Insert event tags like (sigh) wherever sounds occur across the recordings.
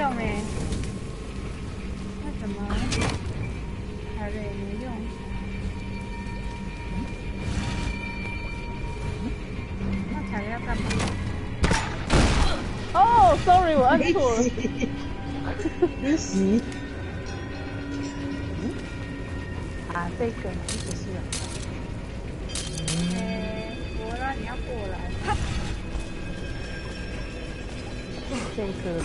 用哎，那什么，踩了也没用。那踩了要干嘛？哦，sorry，我按错了。离席。啊，这个不是啊。哎，我让你要过来。这个。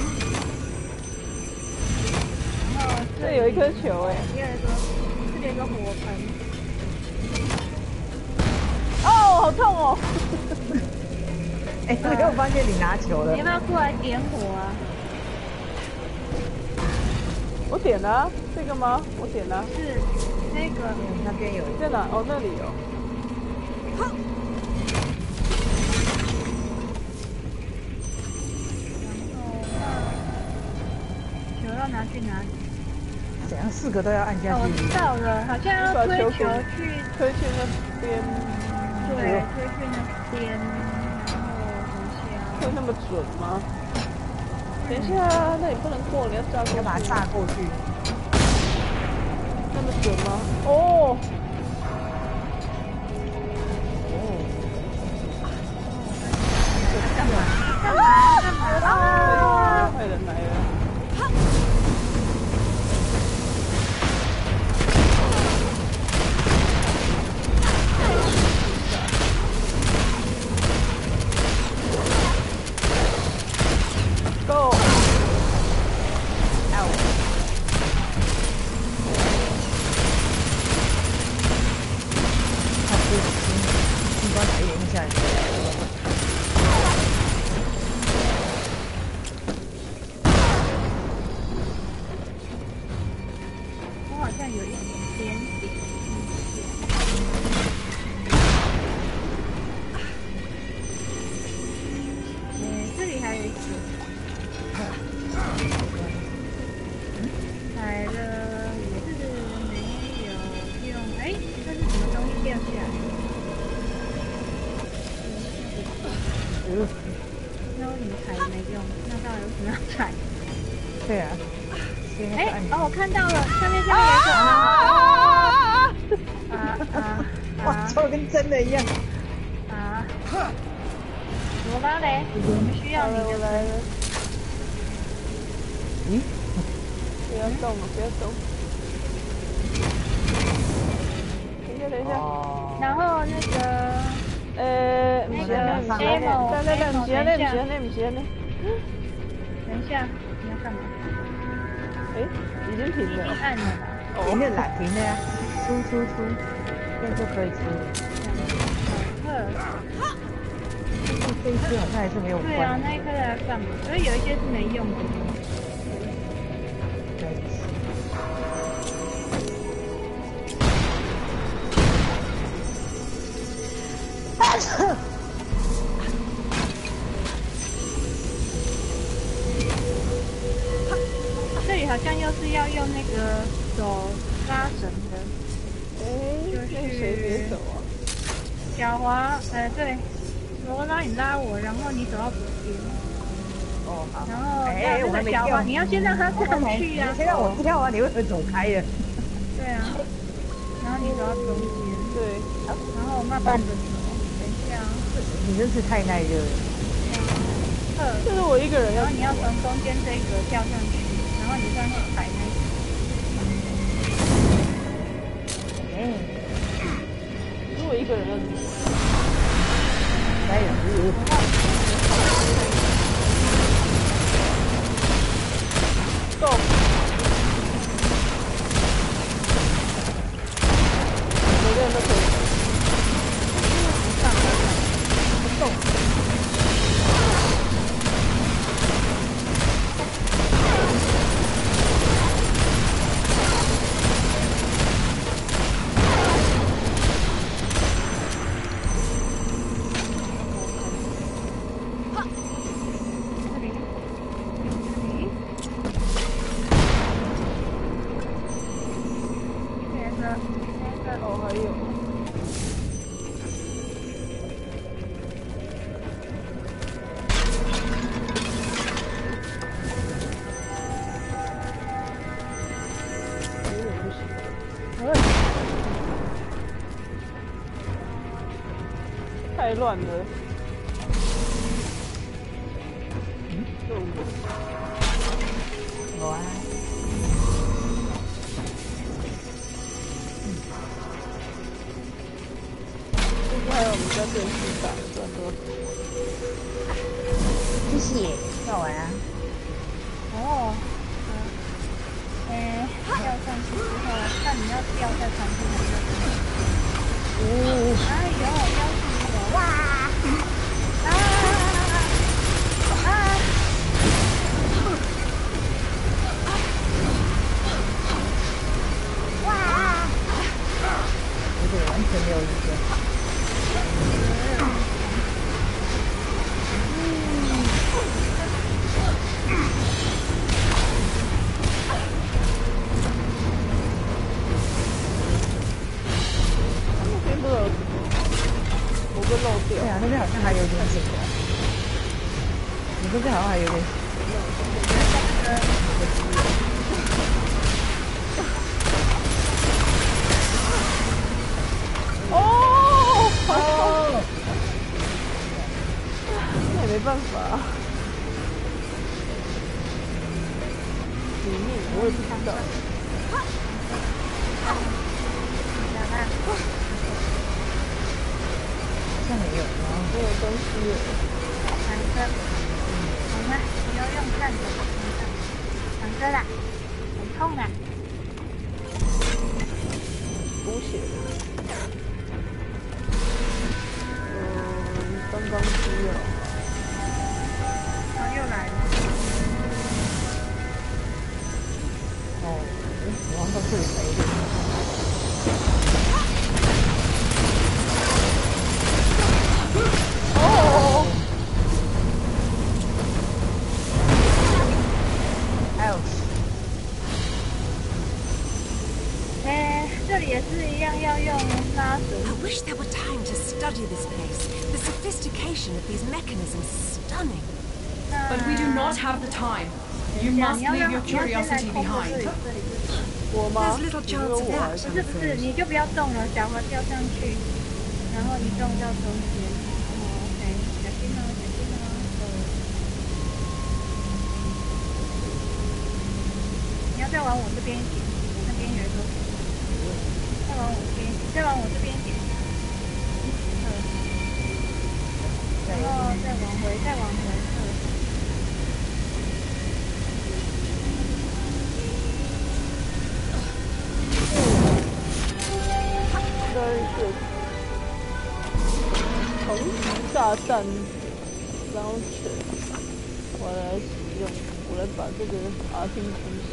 然后这有一颗球哎。第二个，这边一个火盆。哦，好痛哦！(laughs) 哎，没有发现你拿球了。你要不要过来点火啊？我点了，这个吗？我点了。是，那个那边有。在哪？哦，那里有。球要拿去哪里？四个都要按下去。我知道了，好像要推球去推去那边。对，推去那边。然后等一下。会那么准吗？等一下，那你不能过，你要炸过要把它炸过去。那么准吗？哦。嗯。那为什么踩也没用？那到底为什么要踩？对啊。哎，哦，我看到了，下面下面有一个啊啊啊！哇，抽的跟真的一样。啊！罗拉嘞，我们需要你的来了。咦？不要动了，不要动。等一下，等一下。然后那个，呃，那个 ammo，等等等，不行嘞，不行嘞，不行嘞。等一下，你要干嘛？哎，已经停了。按了吧？停了啦，停了呀。出出出，这样就可以出了。二。这一次好像还是没有关。对啊，那一颗来干嘛？所以有一些是没用的。你要先让他上去啊。先让我跳啊！你为什么走开呀？对啊。然后你走到中间。对。然后慢慢的走。等一下。你真是太耐热了。二。这是我一个人，然后你要从中间这格跳上去，然后你上去踩那个。嗯。如果一个人要。乱的 design of these mechanisms stunning. But we do not have the time. You must leave your curiosity behind. There's little chance of that. 不是不是，你就不要动了，小孩掉上去，然后你撞到东西。再往我这边一点，那边有一个。再往我这边，再往我这边。然后再往回，再往回。真的是，成功下蛋。Launcher，我来使用，我来把这个阿星吞噬。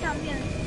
上面。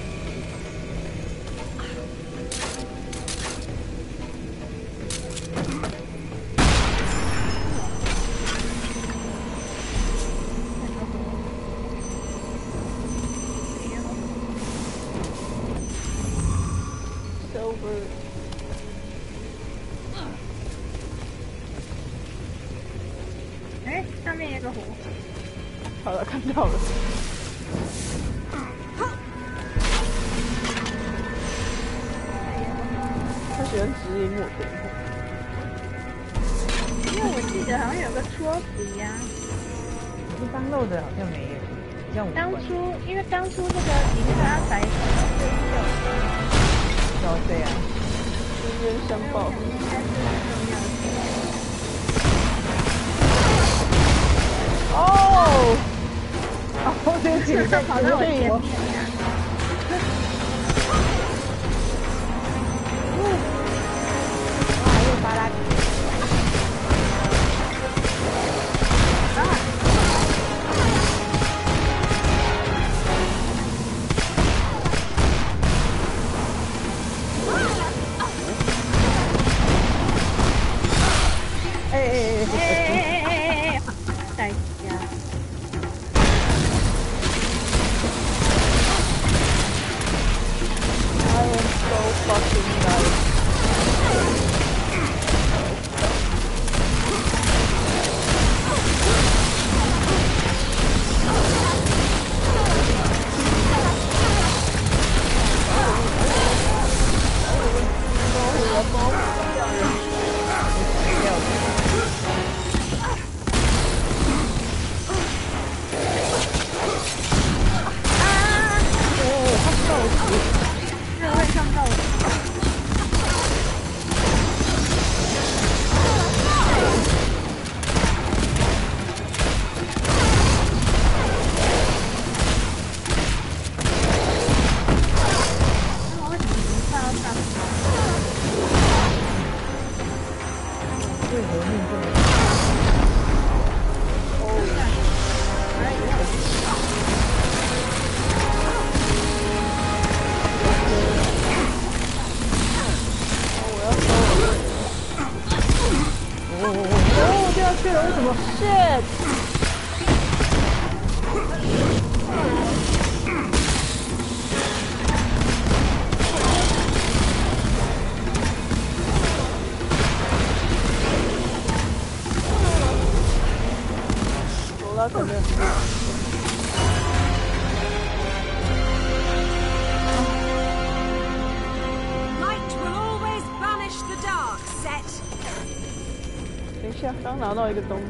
拿到一个东。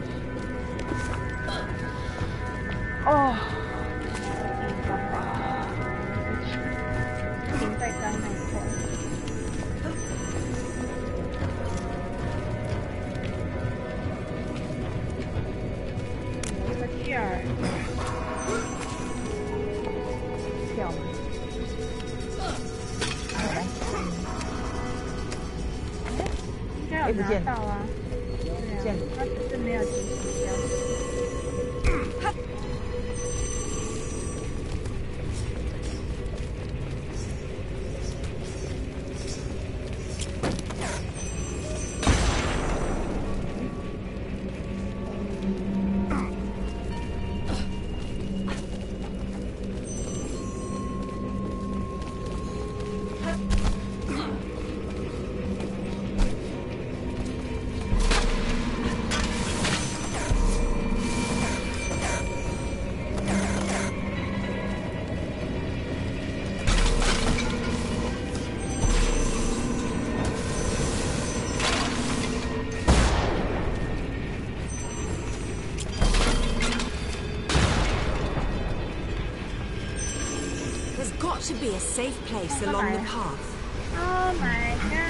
should be a safe place along the path. Oh my god.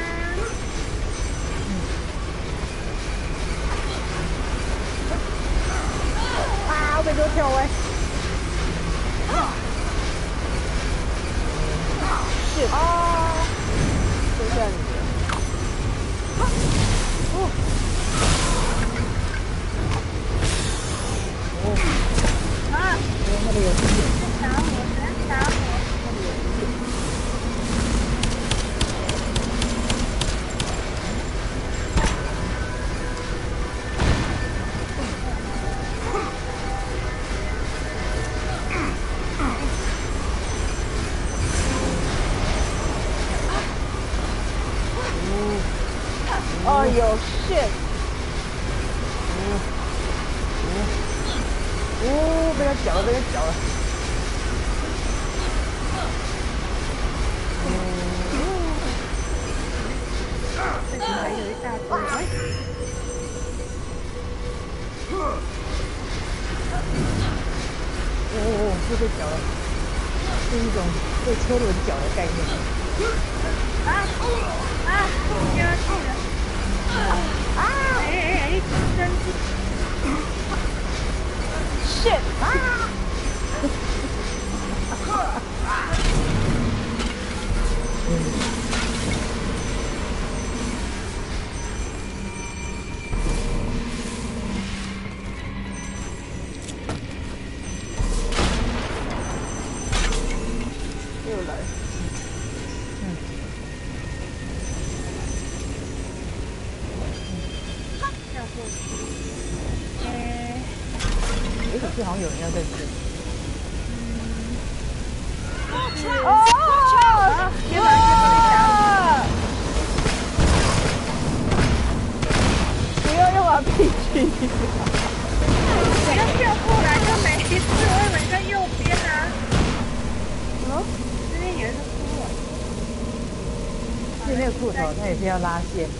不要拉线。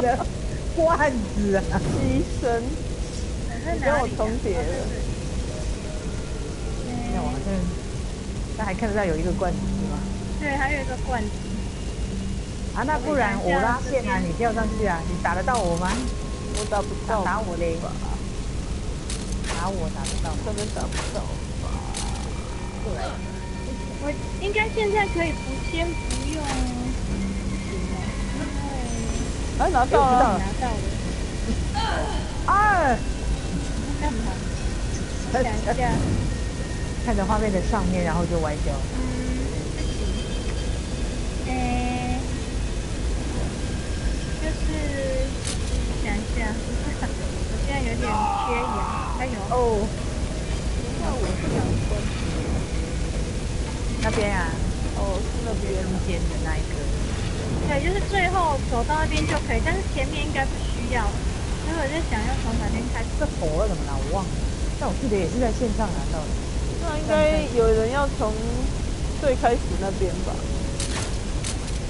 (laughs) 的罐子啊，机身。跟我重叠了。没我这，这，那还看得到有一个罐子是吗？对，还有一个罐子。啊，那不然我拉线啊，你跳上去啊，你打得到我吗？我打不到。打我嘞！打我打得到，根本打不到吧？对。我应该现在可以不先哎，拿到了，拿到了，啊！干嘛？想一下，看着画面的上面，然后就歪掉。嗯诶，就是想一下，我现在有点缺氧，还有哦，那我是两分，那边啊，哦，是那边中间的那一个。对，就是最后走到那边就可以，但是前面应该不需要。所以我在想要从哪边开始？这佛怎么了？我忘了。但我记得也是在线上拿到的。那应该有人要从最开始那边吧？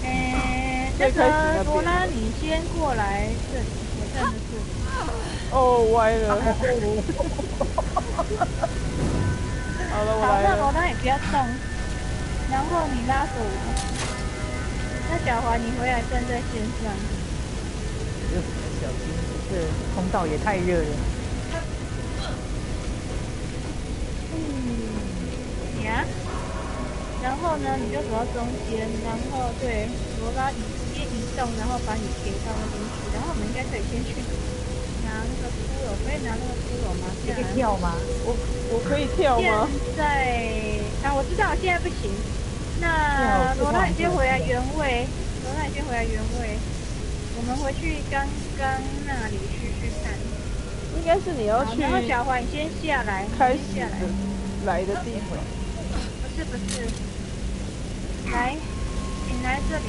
诶，那最开始那边个罗拉，你先过来这里，我站着这里。哦，歪了。(laughs) 好了，我好，来了。那罗拉也不要动，然后你拉着我。那小华，你回来站在线上。就小心，这通道也太热了。嗯，呀。然后呢，你就走到中间，然后对罗拉移直接移动，然后把你贴到那边去。然后我们应该可以先去拿那个骷髅，可以拿那个骷髅吗？可以跳吗？我我可以跳吗？现在啊，我知道现在不行。那罗拉，你先回来原位。罗拉，你先回来原位。我们回去刚刚那里去去看。应该是你要去然后小华，你先下来，开始下来。的来的地方。不是不是，来，你来这里，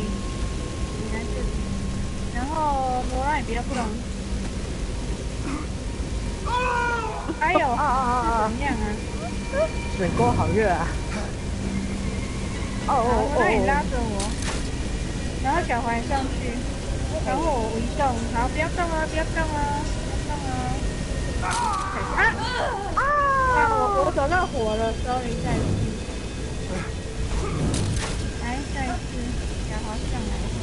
你来这里，然后罗拉也比较不容易。(coughs) 哎呦，啊啊啊啊怎么样啊？水沟好热啊！哦哦，哦罗拉你拉哦着我，然后小环上去，然后我移动，好，不要动啊，不要动啊，不要动啊。啊啊！啊，我我走到火了，sorry，再一次。来，再一次，小华上来喝。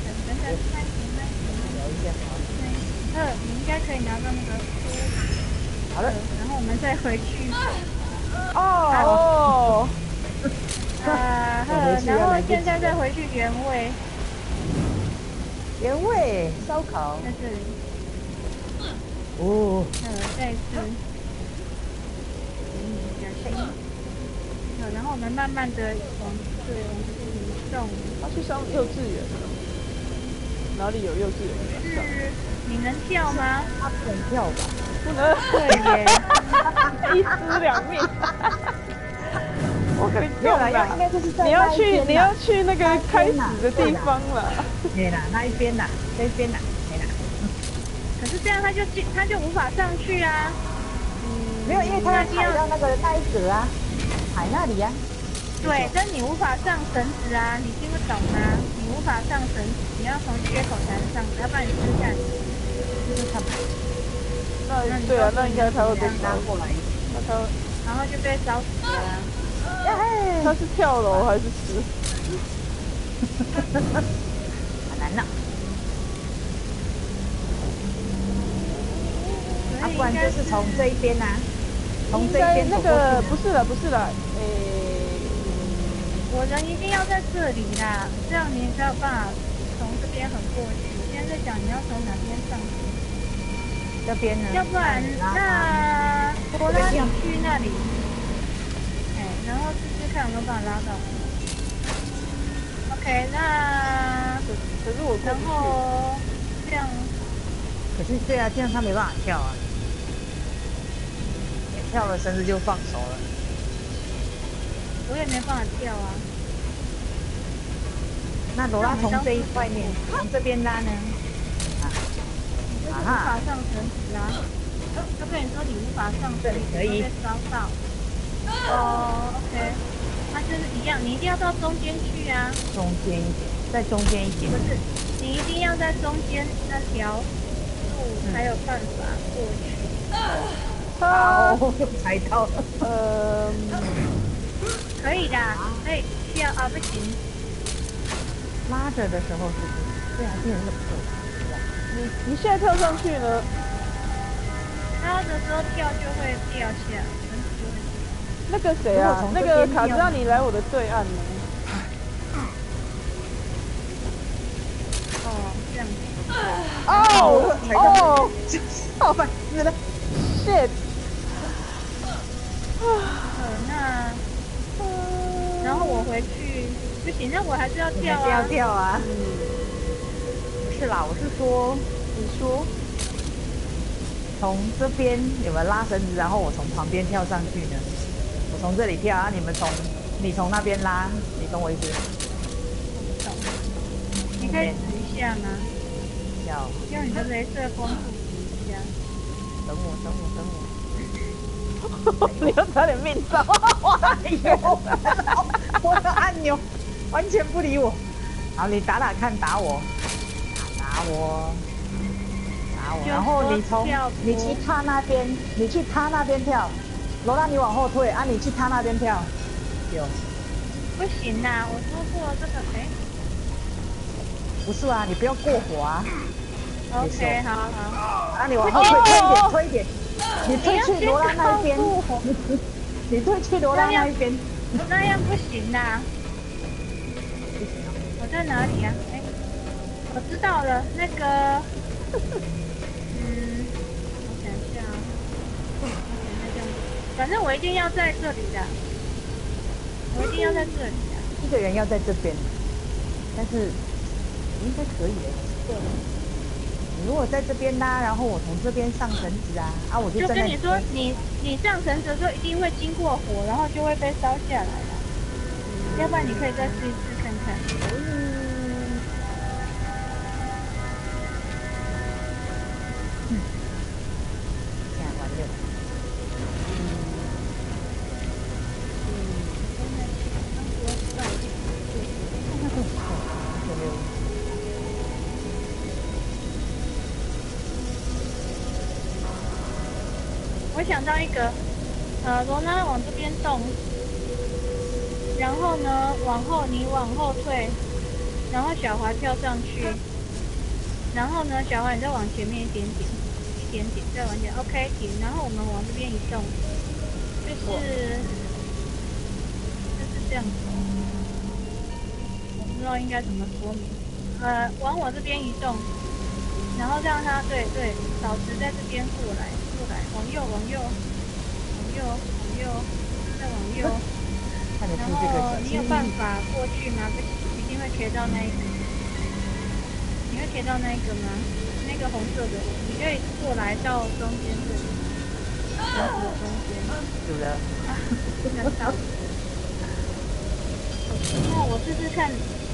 等等等，慢点慢点。聊一下好。呃，你应该可以拿到那个书，好了，然后我们再回去。哦，(laughs) 啊，呵，然后现在再回去原位，原味烧烤。在这里。哦，呃，再一次。嗯，然后我们慢慢的往对往移动。他去上幼稚园了。哪里有幼稚园？是，你能跳吗？他不能跳吧？不能。对耶。(laughs) 一尸两命。我跟你没有啦，讲要应该就是在你要去你要去那个开始的地方了。对啦，那一边啦，那一边啦，没啦。可是这样他就进，他就无法上去啊。嗯没有，因为他要踩到那个那一格啊，海那里呀、对，但你无法上绳子啊，你听不懂啊，你无法上绳子，你要从缺口才能上，要不然你就下去。就是看那对啊，那应该他会被烧拉过来他然后就被烧死了啊。他是跳楼还是死？好难呐、啊，不然就是从这一边呐、啊，从这边那边走过去、个不是了，不是了，诶、我人一定要在这里啦，这样你才有办法从这边横过去。我现在在讲你要从哪边上去，这边呢，要不然那我拉你去那里，哎，然后试试看有没有办法拉到。OK，那可可是我过然。后这样可是对啊，这样他没办法跳啊，跳了绳子就放手了。我也没办法跳啊。那罗拉从这一块面，从这边拉呢？啊，你就是无法上绳子啊！就跟你说你无法上绳子，可以会被烧到。哦，OK，那就是一样，你一定要到中间去啊！中间一点，在中间一点不。是，你一定要在中间那条路才有办法过去。他哦，(laughs) 又踩到了。呃，可以的，可以需要啊，不行，拉着的时候是不是？对啊，变成那么重。你你现在跳上去呢？拉的时候跳就会掉下。那个谁啊那个卡兹跳让你来我的对岸呢？哦，这样子。哦哦好烦死了！，shit！呃，那然后我回去不行，那我还是要你跳啊要。跳啊！不是啦，我是说，你说从这边有没有拉绳子，然后我从旁边跳上去呢？我从这里跳，然后你们从你从那边拉，你懂我意思？懂你可以指一下吗？要。用你的镭射光束指一下。(laughs) 等我，等我，等我。你要差点命丧。哎呦，我的按钮完全不理我。好，你打打看，打我，打打我，打我。然后你从你去他那边，你去他那边跳。罗拉，你往后退啊！你去他那边跳。有，不行啦，我说过这个，哎不是啊，你不要过火啊！，OK，好好。啊，你往后退退一点，退一点。你退去罗拉那一边 (laughs) 你退去罗拉那一边。那样不行啦。不行啊我在哪里呀、哎，我知道了，那个，(laughs) 反正我一定要在这里的，我一定要在这里的。一个人要在这边，但是应该可以的。对。你如果在这边拉，然后我从这边上绳子啊，啊，我就就跟你说，你你上绳子的时候一定会经过火，然后就会被烧下来了。要不然你可以再试一试看看。呃，罗拉往这边动，然后呢，往后你往后退，然后小华跳上去，然后呢，小华你再往前面一点点，一点点，再往前，OK 停，然后我们往这边移动，就是就是这样子，我不知道应该怎么说明，呃，往我这边移动，然后让它对对，保持在这边过来过来，往右往右。右往右，再往右。(laughs) 然后你有办法过去吗？不，一定会贴到那一个。你会贴到那一个吗？那个红色的，你可以过来到中间这里，绳子中间。有的。看到。那我试试看，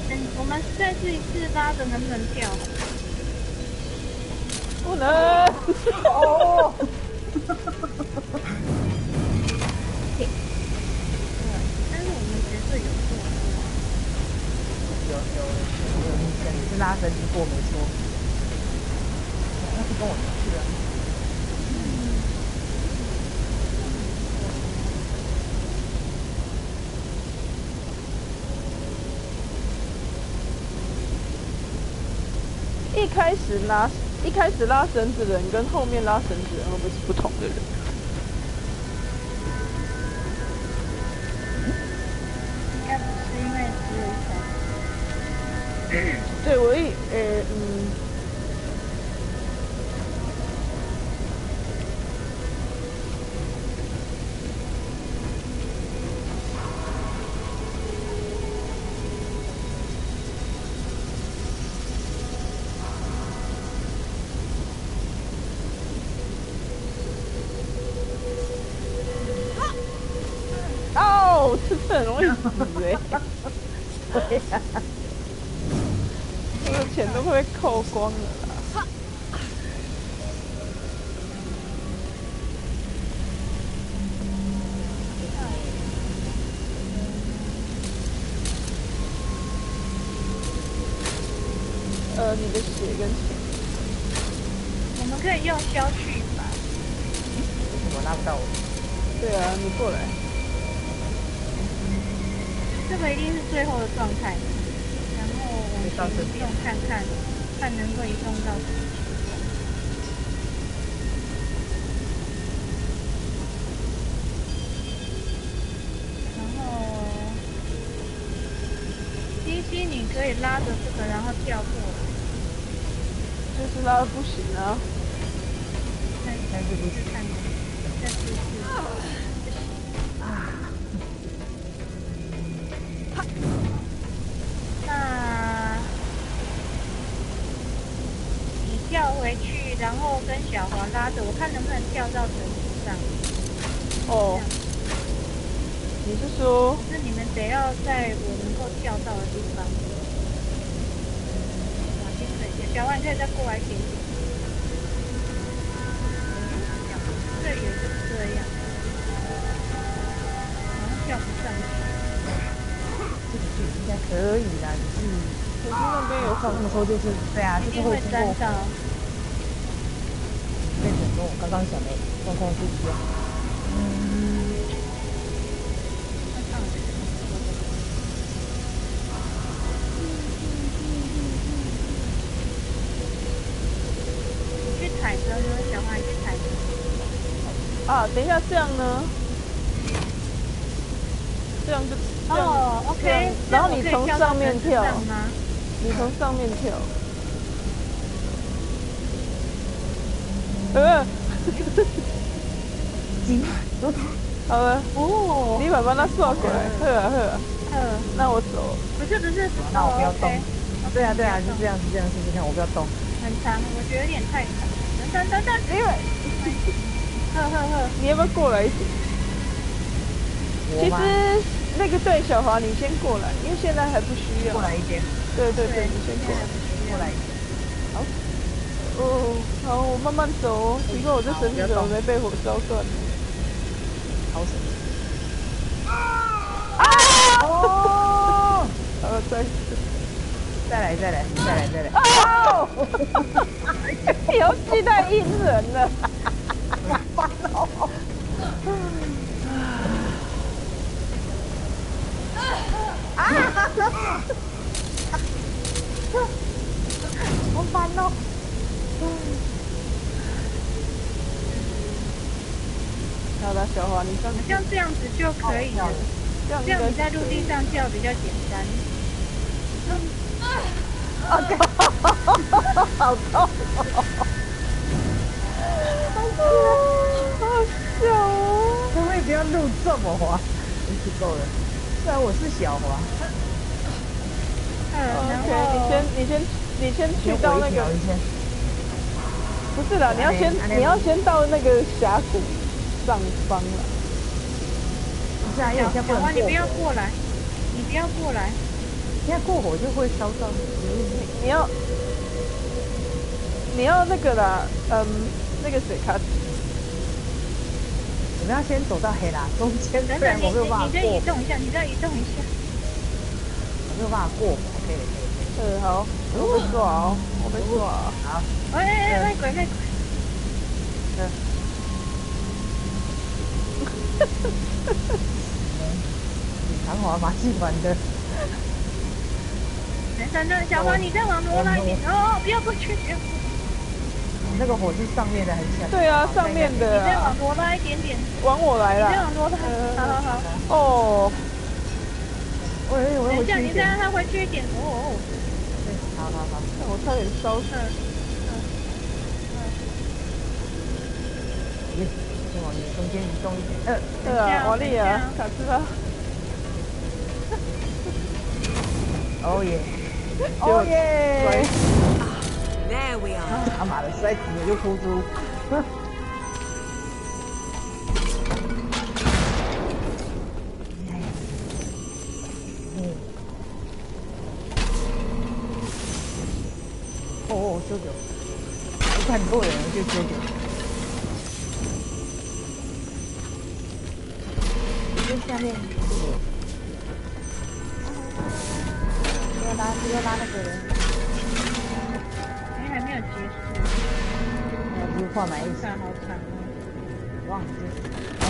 嗯，我们再试一次拉着能不能跳？不能。哦。(laughs) 我们角色有。有有有印象，你是拉绳子过没错。那是跟我同事啊。一开始拉一开始拉绳子的人跟后面拉绳子的人会不是不同的人？很容易死哎、对呀。我的钱都快被扣光了。呃，你的血跟钱，我们可以用消去法。为什么拉不到我？对啊，你过来。最后的状态，然后往前移动看看，看能够移动到。然后，DC 你可以拉着这个，然后跳过来。就是拉的不行啊。但是不行。看能不能跳到绳子上。哦，你是说可是你们得要在我能够钓到的地方。小华你可以再过来一点点。最远就是这样，然后跳不上去。这个就应该可以啦，只是可是那边有上那么说就是对啊，就是会经过沾到。变成跟我刚刚想去踩去踩着。啊？等一下，这样呢？这样就哦，OK。然后你从上面跳，吗？你从上面跳。呃，金，好了，哦，你把把它刷过来，好啊好啊，呃，那我走。不是不是，那我不要动哦。对啊对啊，就这样子这样试试看，我不要动。很长，我觉得有点太长。等等等等，因为呵呵呵，(laughs) 你要不要过来一点？其？实那个对小华，你先过来，因为现在还不需要过。来一点，对对对，你先过来。过来一点。哦，好，我慢慢走哦。奇怪，我这绳子怎么没被火烧断？好神奇。啊！哦，好，再。再来再来再来再来。哦！游戏太阴人了。烦哦。好烦哦。好的，小华，你像这样子就可以了。这样你在陆地上跳比较简单。好痛哦。好笑哦。可不可以不要录这么滑？真是够了。虽然我是小华，嗯，然 OK，你先，你先，你先去到那个。不是啦，你要先，你要先到那个峡谷上方了。不是啊，因为小花，你不要过来，你不要过来。现在过火就会烧到你。你你要，你要那个啦，嗯，那个水卡，我们要先走到黑啦，(laughs) 中间不等等，你然我没有办法你你再移，动一下，你再移动一下。我没有办法过火。可以可以了。嗯，好，我被抓哦，我被抓哦。好，哎哎哎，快鬼卖鬼！长华马戏团的，等等等，小花，你再往挪那一点。哦，不要过去，不要过去。那个火是上面的还是？对啊，上面的你再往，挪拉一点点，往我来再啦。往罗拉。好好好。哦，我我我等一下，回去一点你再让。它回去一点。哦哦。对好好好，我差点烧死。耶，先往你中间移动一点。呃，对啊，瓦力啊，卡斯拉，(laughs) 哦耶，(laughs) 就哦耶！There we are. 他妈的，摔死我就哭出。(laughs) 嗯。哦，修九，我看错人了，就修九。面，不要拉，不要拉那个人。哎，还没有结束，呃，不是换买一惨好惨哦。忘记，哎，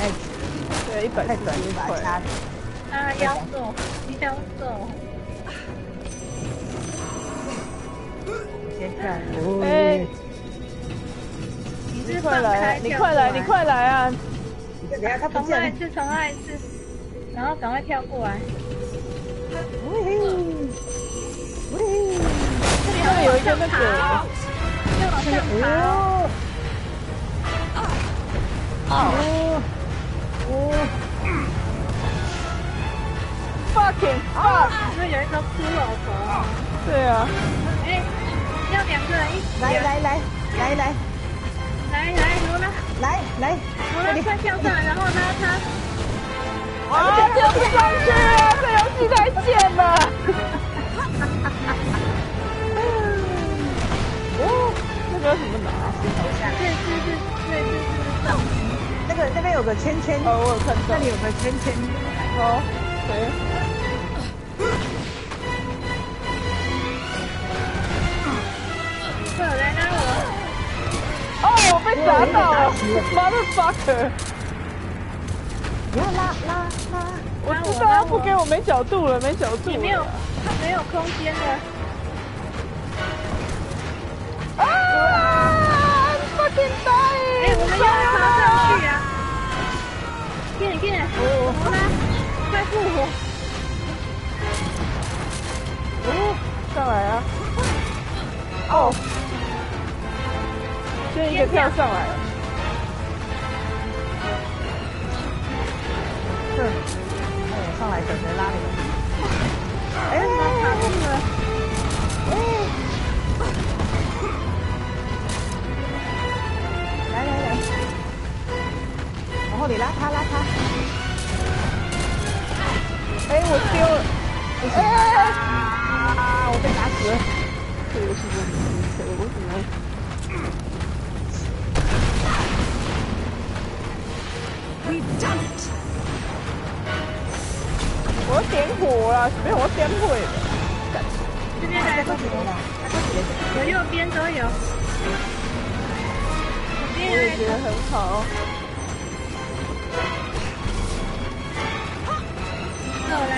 对，一百四太短，就十块。把掐死。啊，要走，要走。先看，哎哦，你是你快来，你快来，你快来啊！等下他不见了，重来一次，重来一次，然后赶快跳过来。喂，喂，这里有一个那个，就往上爬哦。哦，哦，哦，fucking fuck！因为有一个骷髅头。对啊，哎，要两个人一起。来来来来来来来，罗拉，来来，罗拉快跳上来，然后拉他。啊，跳不上去啊！这游戏太贱了。哦，那个要怎么拿？对，是是，对是是上。那个那边有个圈圈，哦，我有看到那。里有个圈圈，好，对。快来拉我。哦，我被砸到了，motherfucker！不要拉拉拉，我知道他不给我没角度了，没角度了。你没有，他没有空间的。啊！I'm fucking dying！哎，我们要爬上去啊！见见，罗拉，快复活！哦，上来啊！哦，先一个跳上来了。是，那我上来等着拉你们。哎，卡住了。来来来，然后你拉他拉他，哎，我丢了！哎，啊，我被打死了。这个游戏真的很扯，我怎么？We've done it! 我要点火了，没有我点火了。这边来，左右边都有。我也觉得很好。那我来，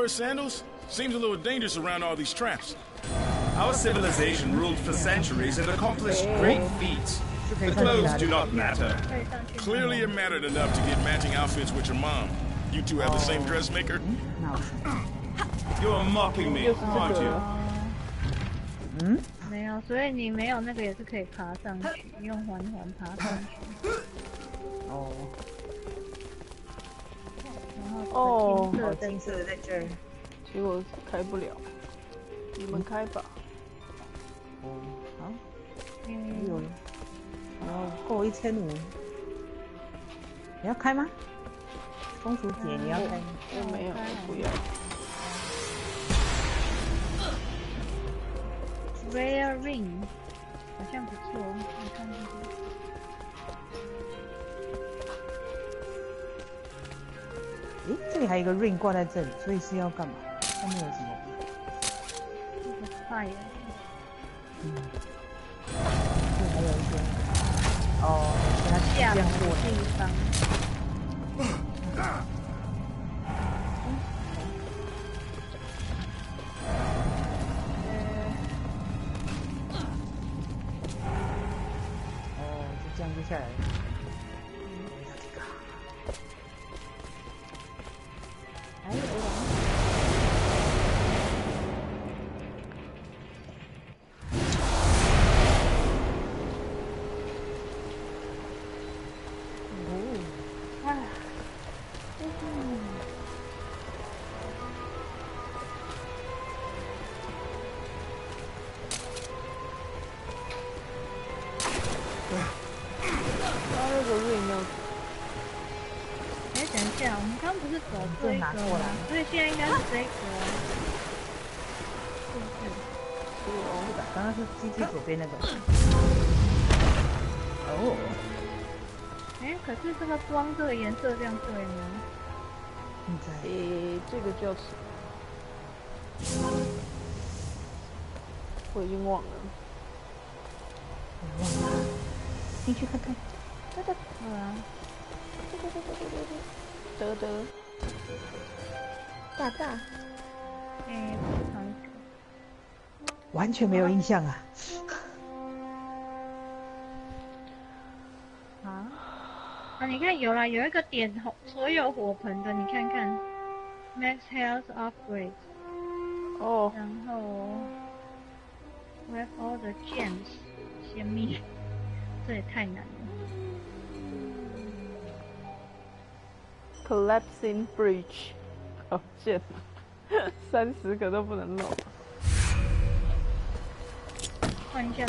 wear sandals? Seems a little dangerous around all these traps. Our civilization ruled for centuries and accomplished great feats. The clothes do not matter. 可以上去。 Clearly it mattered enough to get matching outfits with your mom. You two have the same dressmaker? 那我 You're mocking me, 又是这 aren't 个 you?。没有，所以你没有那个也是可以爬上去，用环环爬上去，哦，(laughs) 然 哦后这个金金色色的在这儿。结果开不了，你们开吧。哦，好，的，有了，哦，够一千五。你要开吗？公主姐，你要开吗？我没有，我不要。Rare Ring，好像不错，你看这诶，这里还有一个 ring 挂在这里，所以是要干嘛？上面有什么？这个 fire，这还有一些哦，给它下的这样过地方。走这一个吗？所以现在应该是这个，是不是？是的，刚刚是机器左边那个。哦。哎，可是这个光这个颜色这样对吗？现在，诶，这个叫什么？我已经忘了。我忘了。进去看看。对对对啊。得得。大大。哎，完全没有印象啊。啊，啊你看有啦，有一个点红，所有火盆的，你看看，Max Health Upgrade，哦，然后 With all the gems，泄密，这也太难了。Collapsing Bridge，好贱，三十个都不能漏。换一下。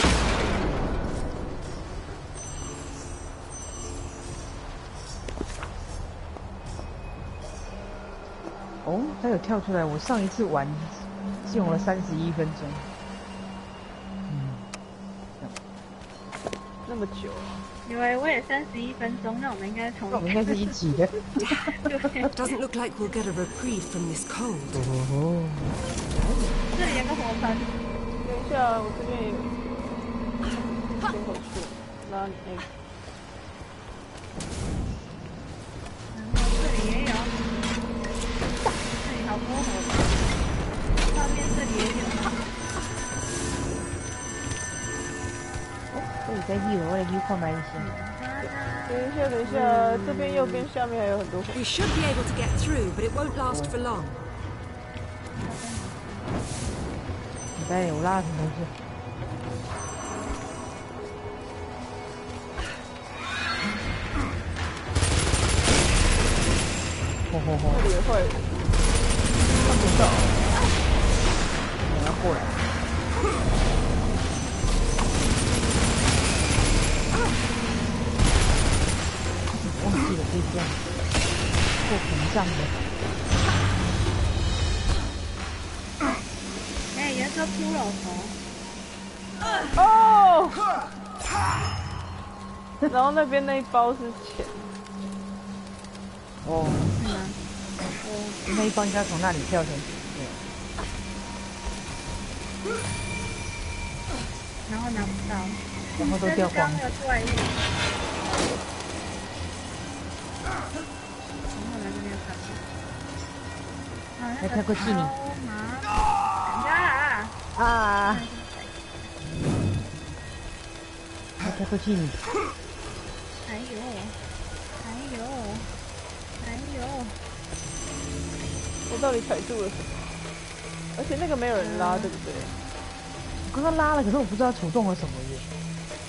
哦，它有跳出来。我上一次玩用了三十一分钟。嗯，那么久。以为我也三十一分钟，那我们应该从我们应该是一起的。(laughs) Doesn't look like we'll get a reprieve from this cold. 哦。这里有个火盆。等一下，我这边先回去，拉你那个。一楼，我来去看买一些。等一下，等一下，这边右边下面还有很多。We should be able to get through, but it won't last for long. 你带有拉什么东西？吼吼吼！这里也会看不到，我要过来。哎，有一个骷髅头。哦。然后那边那一包是钱。哦。是吗？哦，那一包应该从那里跳下去。对。然后拿不到。然后都掉光。刚来跳过去你。啊！啊！来跳过去你。还有，还有，还有。我到底踩住了什么？而且那个没有人拉，对不对？我刚刚拉了，可是我不知道触动了什么耶。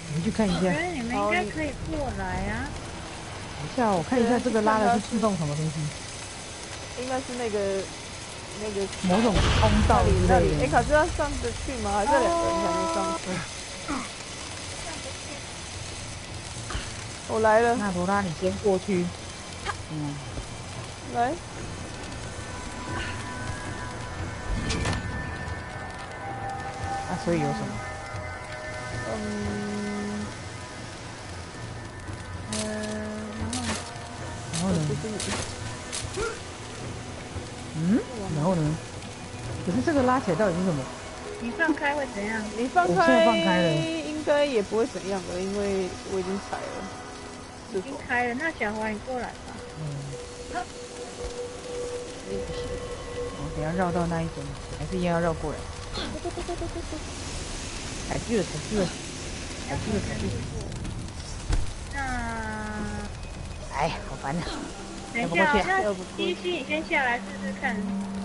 你们去看一下。我觉得你们应该可以过来啊。等一下，我看一下这个拉的是触动什么东西。应该是那个那个某种通道之类的。哎，可是要上得去吗？还是两个人才能上去？我来了。那罗拉，你先过去。嗯。来。啊，所以有什么？嗯。嗯，然后。然后呢？嗯，然后呢？可是这个拉起来到底是什么？你放开会怎样？你放开，我现在放开了，应该也不会怎样的，因为我已经踩了。已经开了，那小华你过来吧。嗯。我等下绕到那一边，还是一样要绕过来。踩住了，踩住了，踩住了，踩住了。那，哎，好烦呐！等一下，那西西你先下来试试看。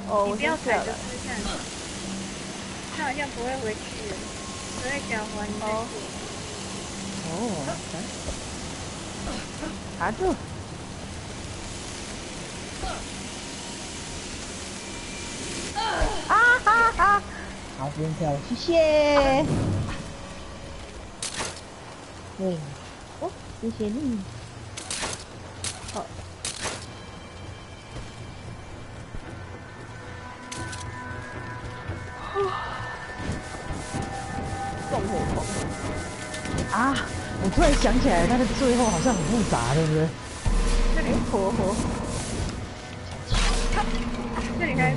哦，你不要踩着试试看。他好像不会回去，所以小华你再过。哦，卡住。啊哈哈！好，不用跳了，谢谢。对，哦，谢谢你。想起来，它的最后好像很复杂，对不对？这里火火，这里开始。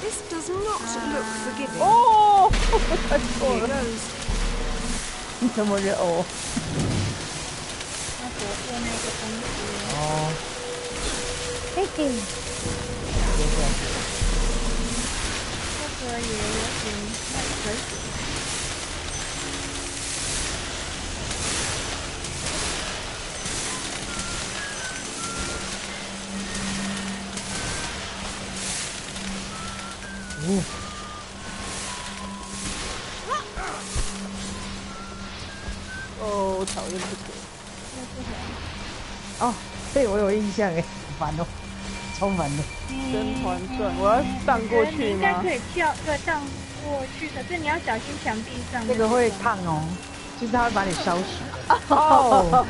This does not look forgiving. (laughs) 哦，太错 Here 了，goes. 你怎么人偶？要躲过那个东西。哦，嘿嘿，这个也有点太对我有印象哎，好烦哦，超烦的。甄嬛传，我要荡过去应该可？以跳，对，荡过去。可是你要小心墙壁上。这个会烫哦，就是它会把你烧死。哦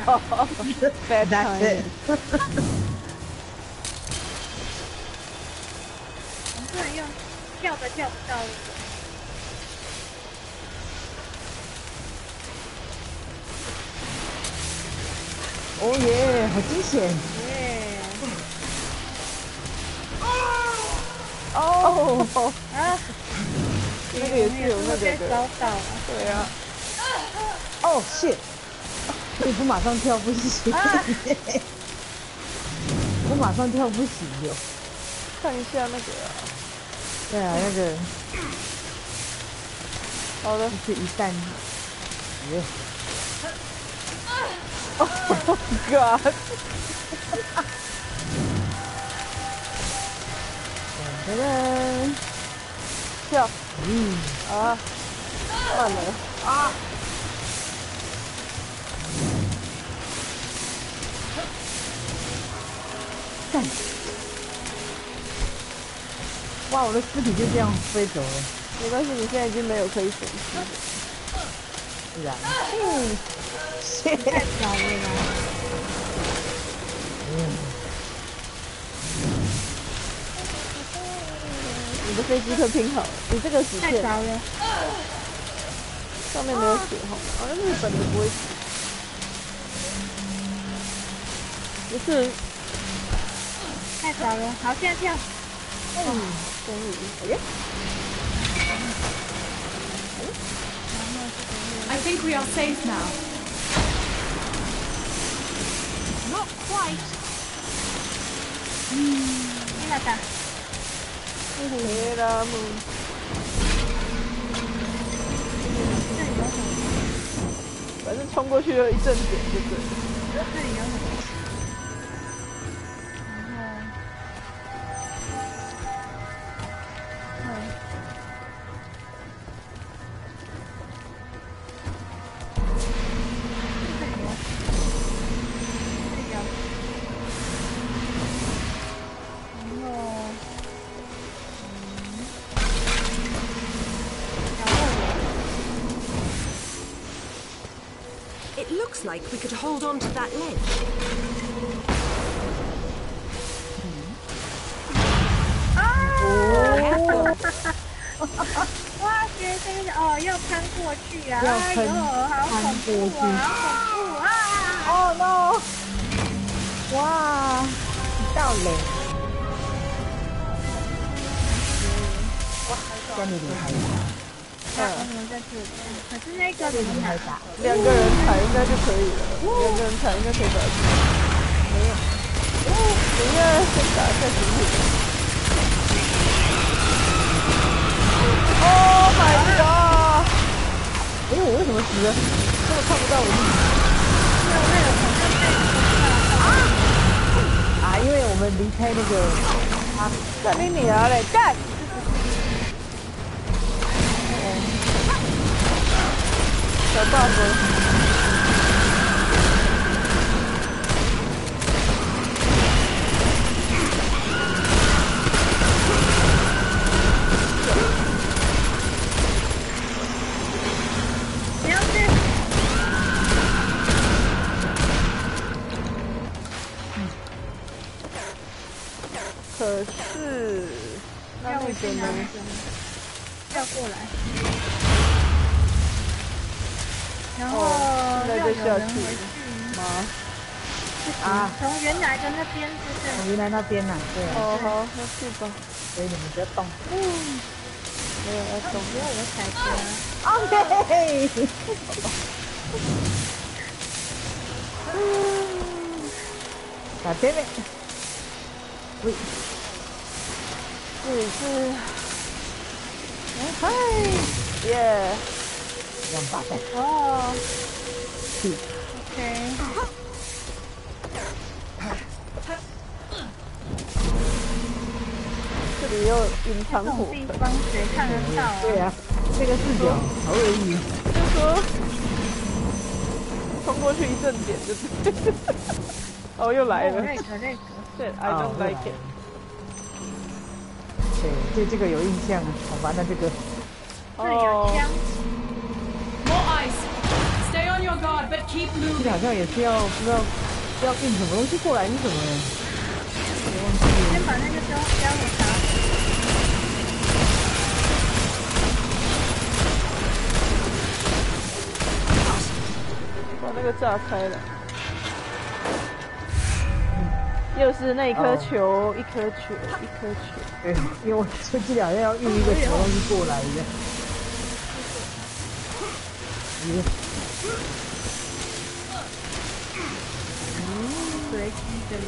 不能用跳都跳不到。哦耶，好惊险！也是有那个被的，烧到了。对。啊，哦，shit！你不马上跳不行，我马上跳不行哟。看一下那个。啊，对啊，那个。好的，是一旦，耶，God，(laughs) 噔噔，跳。嗯，啊，慢了，干！哇，我的尸体就这样飞走了，没关系，你现在已经没有可以损失了。是啊，嗯，(laughs) 谢太早了。啦！你的飞机可拼好了，你这个死线太高了，上面没有写哈，好像日本的不会写。不是，太早了。好，现在跳。终于，哎，I think we are safe now. Not quite. 听得到。雷拉姆，这里有什么？反正冲过去我为什么死了？根本看不到我自己啊！因为我们离开那个啊干你女儿嘞！干！小 buff，是那要那个回去拿呢？那个，要过来。然后哦现在要去，吗？啊，从原来。的那边对不对？我原来。那边呐，对，哦，好，那去吧。所以你们不要动。没有要动只有我踩车。啊，嘿，啊，对面，喂，这里是嗨，耶，两把手，哦去，，OK，这里有隐藏这火地方谁看得到啊？对啊，这个视角好有意义。就说冲过去一阵点就是。哦，又来 (laughs) 哦，了。那个那个，对，I don't like it。对，对这个有印象，好玩的这个。这里有枪，More ice. Stay on your guard, but keep 这 moving. 个好像也是要不知道要运什么东西过来，你怎么？我忘记。先把那个胶胶给打死。把那个炸开了。又是那一颗球，一颗球，一颗球。对，因为我这记得好像要运一个什么东西过来一样。咦，随机的啦。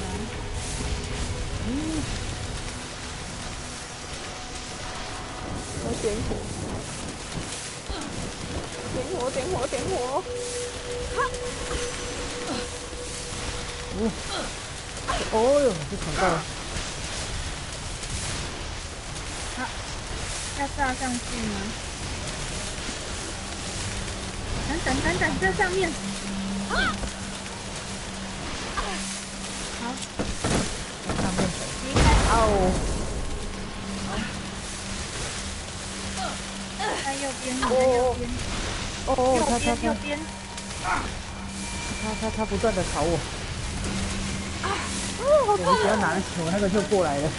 我点火，点火，点火，点火。哦哟，就闯到了。要炸上去吗？等等等等，这上面。好，在上面。哦，在右边，你在右边，哦，哦他他他边右边。他他他不断的朝我。我们只要拿球，那个就过来了。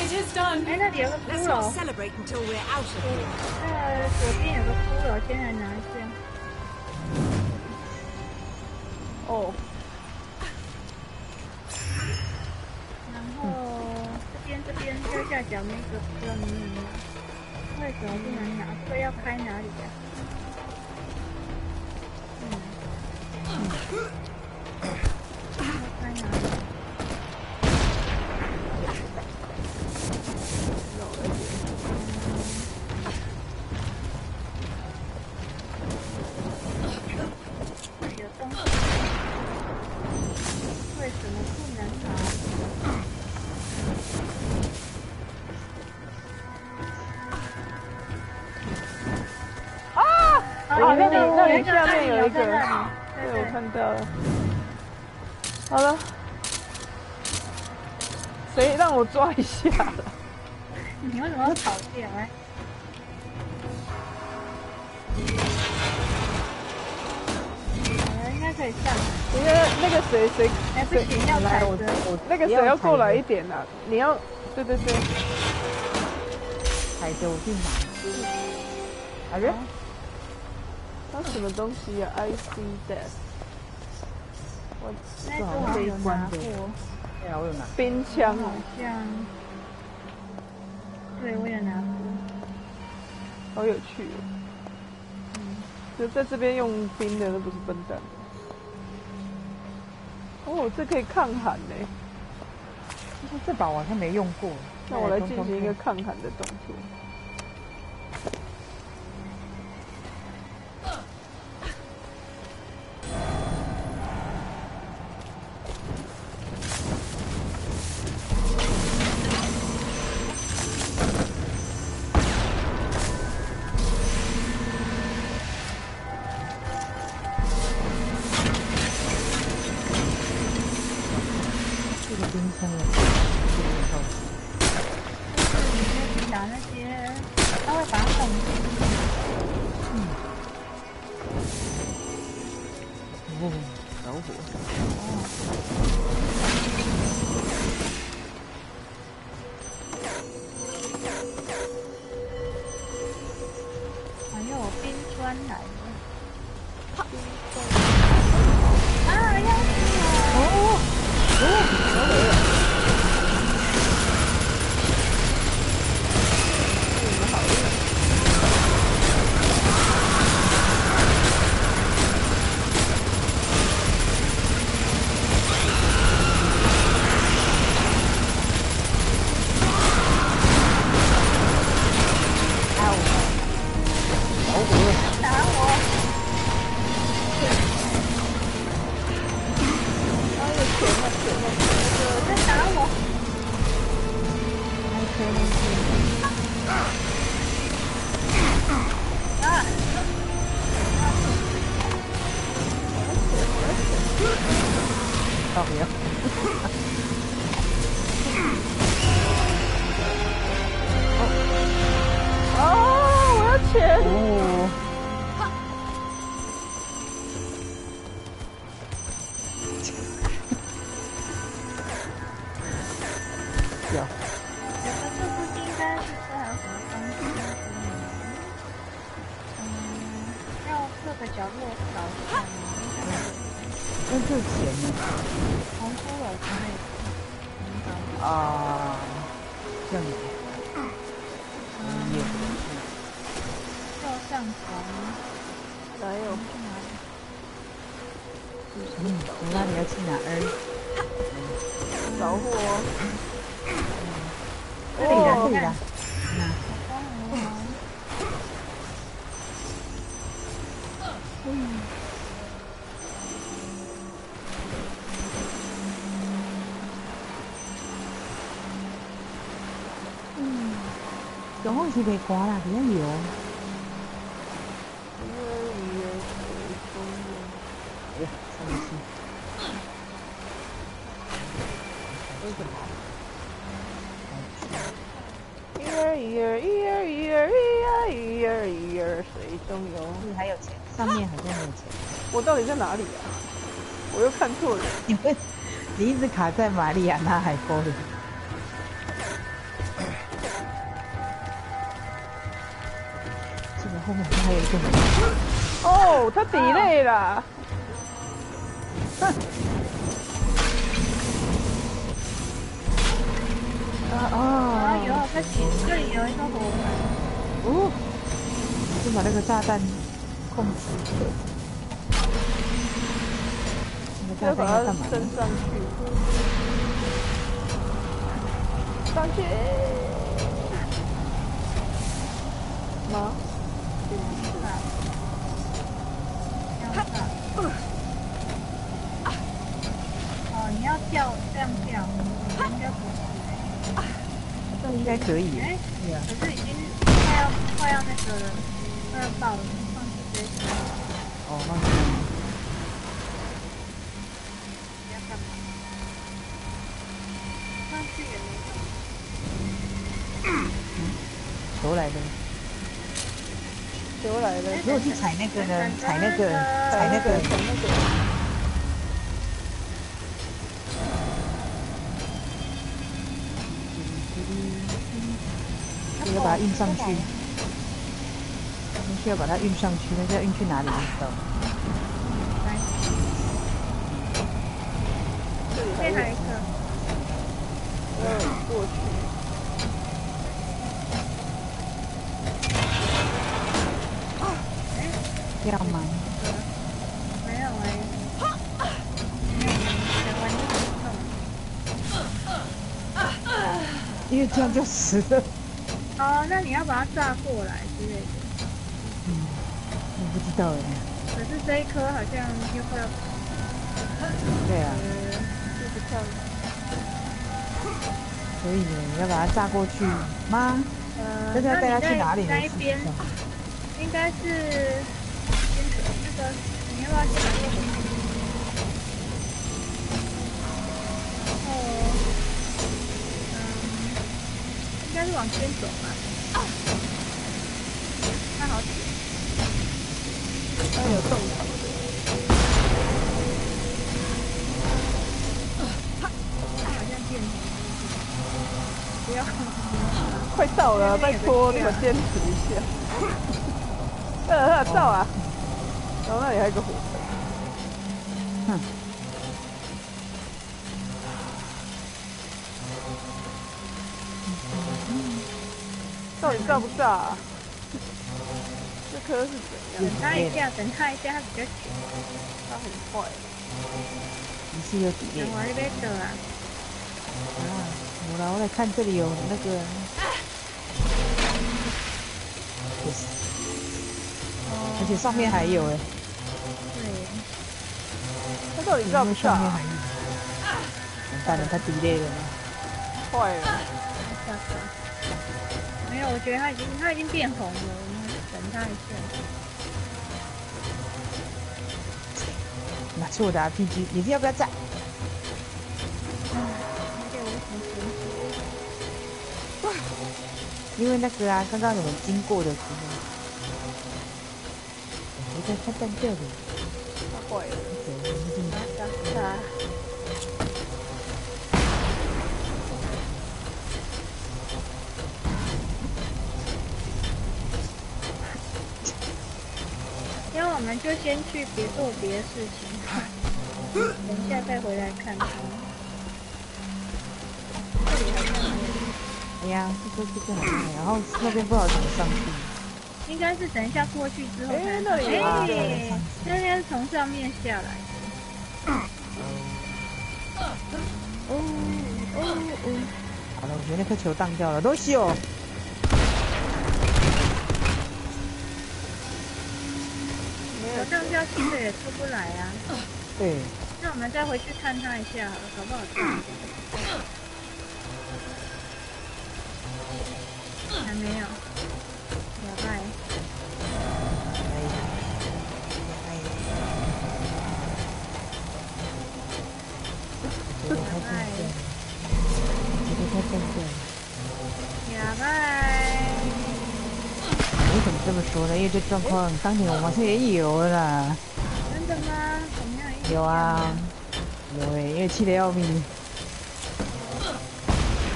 It is done. 哎，那里有个骷髅.那左边有个骷髅，先来拿一下。哦，然后这边这边右下角那个不知道能不能拿？为什么不能拿？这个要开哪里呀、嗯，抓一下了？你为什么要跑掉？哎，好了，应该可以上。你那个那个谁谁哎，不行，要踩来，我着。我那个谁要过来一点啊！你要，对对对，踩着我去拿。好的，那什么东西呀、i see that。我那时候好像有拿过。冰枪好哦，像。对，我也拿过。好有趣哦。就在这边用冰的那不是笨蛋。哦，这可以抗寒呢。就是这把我好像没用过。那我来进行一个抗寒的动作。然后是被刮啦，比较油。哎呀，上不去。为什么？一儿一儿一儿一儿一儿一儿一儿水中游。这里还有钱，上面好像没有钱。我到底在哪里啊？我又看错了。你会，你一直卡在玛丽亚纳海沟里。后面还有一个人。哦，他 delay 了。啊啊啊！有，他前这里有一个火门，哦，就把那个炸弹控制。那个要把它炸弹要干嘛？升上去。上去。吗？要上。哦，你要跳这样跳，应该不是。这应该可以。哎，可是已经快要快要那个了，快要爆了，放弃这些，哦，忘记了。不要干嘛？上去也没用。球来的。球来了。如果去踩那个呢？踩那个，踩那个。踩那个。运上去。需要把它运上去，那就要运去哪里？不知道。来，这里还有一个，嗯过去。要吗？没有哎。因为这样就死了。那你要把它炸过来之类的。嗯，我不知道哎。可是这一颗好像又快要，对啊，呃，试试看。所以你，要把它炸过去吗？呃，那要带它去哪里？那一边应该是那个，你要不要先把这个？然后，嗯，应该是往前走吧。它好点，它有动场的。它好像变成，不要。快到了，拜托你们坚持一下。呃，啊，到啊！然后那里还有个火哼，底炸不炸、啊？这颗是怎样？等他一下，等他一下，他比较久。它很快。你是有体验等。我这边走啊，啊，我来，我来看这里有那个。Yes 而且上面还有哎，对，它到底炸不炸。完蛋了，它 delay 了吗？快了！我觉得他已经他已经变红了，我们等他一下。拿出我的 RPG，你要不要炸？这个我什么因为那个啊，刚刚我们经过的时候，我在看弹这里，它坏了。走，炸炸！因为我们就先去别做别的事情，等一下再回来看他。这里好像哎呀，这个这个好像，然后那边不知道怎么上去。应该是等一下过去之后才哎那里有啊哎，那应该是从上面下来的。好了，我觉得那颗球荡掉了，都西哦。这样下新的也出不来啊。对，那我们再回去看他一下好，不好看。还没有，说呢？因为这状况当年我们好像也有了啦。真的吗？怎么样有啊，有诶、因为气得要命。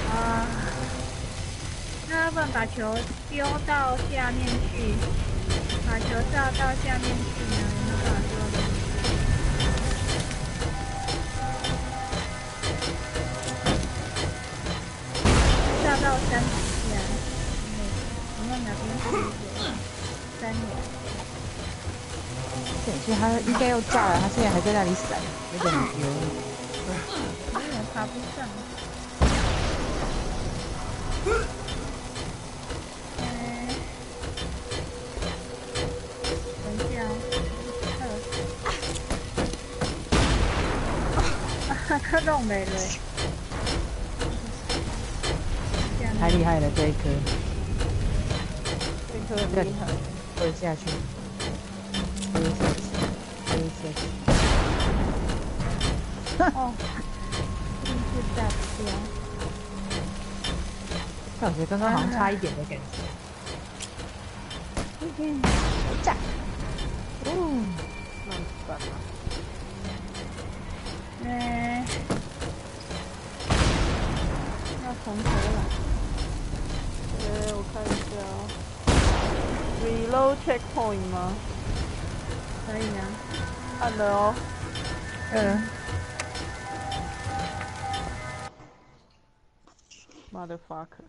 啊，那要不然把球丢到下面去，把球炸到下面去他应该要炸了，他现在还在那里闪，有点油。有点爬不上。嗯，等一下哦，啊，他弄没了。太厉害了这一颗，这颗很厉害。推下去，哦，真是炸不掉。但我觉刚刚好像差一点的感觉。炸！哦，那算了。嗯，要重头来。呃，我看一下哦。Reload checkpoint 吗？可以啊。按了。哦。嗯，Motherfucker。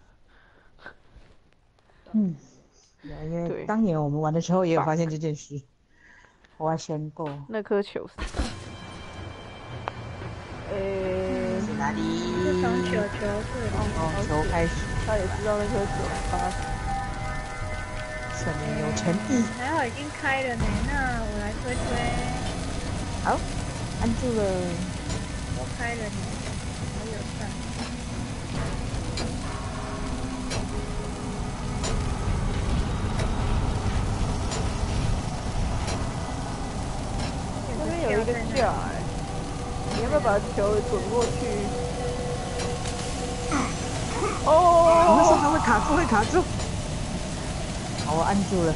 嗯，(laughs) 因为当年我们玩的时候也有发现这件事，我还先过。那颗球是。呃，是哪里？是从球球这里。哦，球开始，他也知道那颗球发生。证明有诚意。还好已经开了呢，那我来推推。好，按住了。我开了呢，个架哎，你要不要把球滚过去？我那时候哦，它会卡住，会卡住。好，我按住了，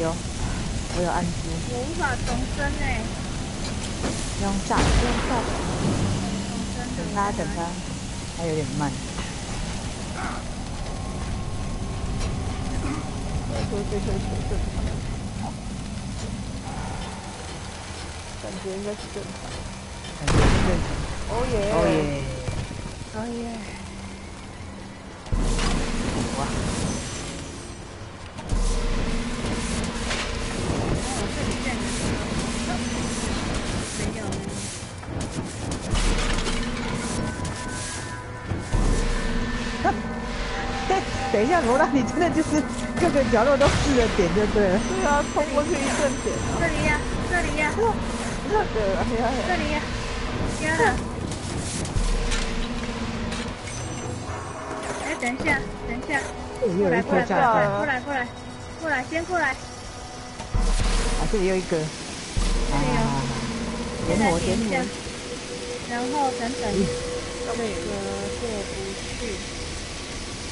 有，我有按住，我无法重生哎，不用炸，不用炸，等它，等它，它有点慢。说这颗球正常，感觉应该是正常。感觉是正常。哦耶！哦耶！哦耶！哇，哦，这里现在没有呢。等一下，罗拉，你真的就是各个角落都试着点就对了。对啊，冲过去一瞬间啊！这里呀，这里呀，啊，这里呀，天啊！哎，等一下，等一下，过来，过来，过来，过来，过来，过来，先过来。啊，这里又一个。啊，点现在我，点点一下我。，然后等等，这个过不去。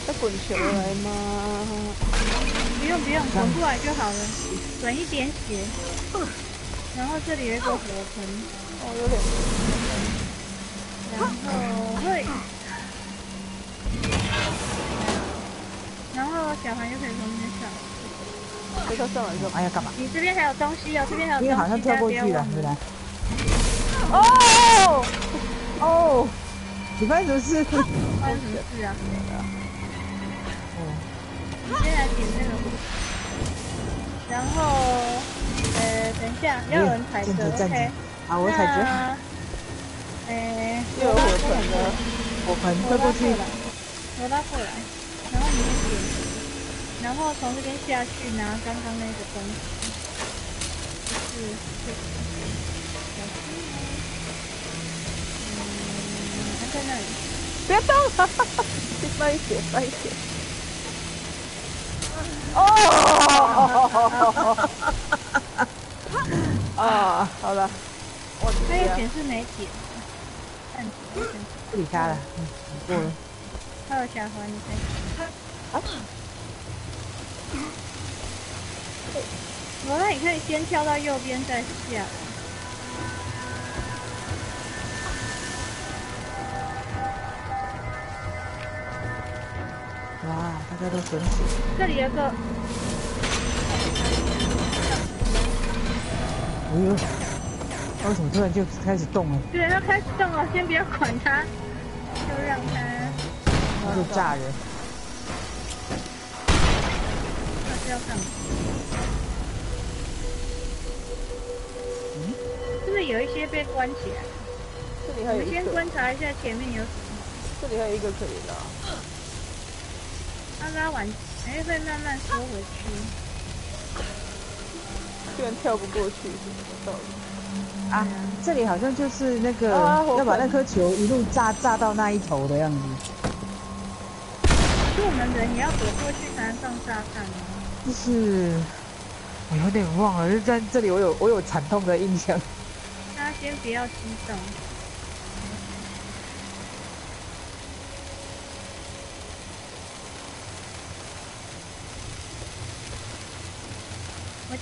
要滚球来吗？不用不用，滚过来就好了，滚一点血。然后这里有一个火盆，哦，有点然后会，然后小孩就可以从那边上。被他上来之后，哎呀，干嘛？你这边还有东西哦，这边还有东西，因为好像跳过去了，对忘了吧？哦，哦，你发生什么事？(laughs) 发生什么事啊？哦，你先来点那个火，然后呃，等一下要有人踩着站着站着，OK？好，我踩着。那呃，又有火盆了，火盆我推过去我拉过来，然后你先点，然后从这边下去拿刚刚那个东西，就是这个，小心哦，嗯，它在那里，别动了，慢一点，慢一点。哦，(laughs) 啊，好了，我它有显示没点，看起来显示不理他了，嗯，过了。还有下滑，你看。罗拉，你可以先跳到右边再下。哇，大家都很死。这里有个，为什么突然就开始动了？对，它开始动了，先不要管它，就让它，他就炸人。它是要干嘛？是不是有一些被关起来？这里我们先还有一个，观察一下前面有什么。这里还有一个可以拉。它拉完，哎，会慢慢收回去。居然跳不过去，是什么道理？啊，这里好像就是那个、啊要把那颗球一路炸炸到那一头的样子，可是我们人也要躲过去才能上炸弹吗。就是我有点忘了，就在这里我有我有惨痛的印象。大家先不要激动。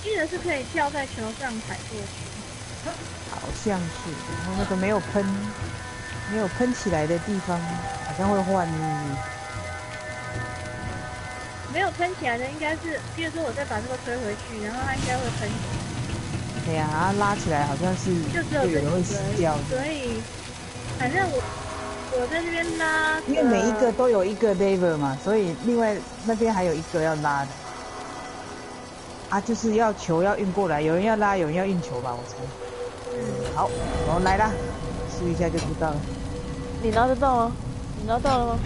记得是可以跳在球上踩过去。好像是，然后那个没有喷，没有喷起来的地方，好像会换。没有喷起来的应该是，比如说我再把这个推回去，然后它应该会喷起来。对呀、啊，拉起来好像是就只有人会死掉的，所以反正我我在这边拉，因为每一个都有一个 lever 嘛，所以另外那边还有一个要拉的。啊，就是要球要运过来，有人要拉，有人要运球吧，我猜。嗯，好，我们来啦，试一下就知道了。你拿得到吗？你拿到了吗？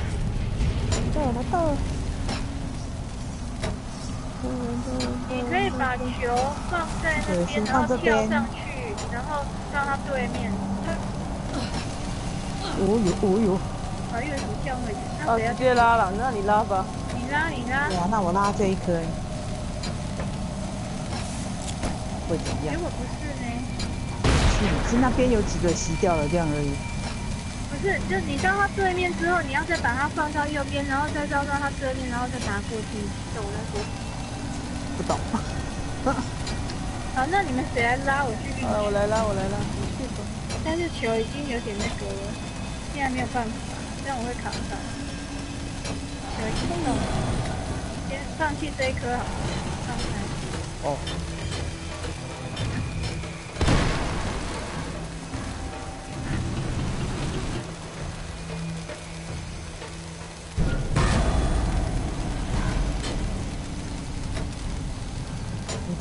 对，我拿到了。你可以把球放在那边，然后跳上去，然后到它对面，哦呦哦呦，把月鼠降回去。那啊，直？接拉了，那你拉吧。你拉，你拉对。啊，那我拉这一颗会怎样结？果不是呢，是是那边有几个吸掉了这样而已。不是，就你到它对面之后，你要再把它放到右边，然后再绕到它对面，然后再拿过去。懂我在说？不懂。(laughs) 好，那你们谁来拉？我去运啊，我。来拉，我来拉，你去吧。但是球已经有点那个了，现在没有办法，这样我会卡到。球已经动了，先放弃这一颗好了，然后哦，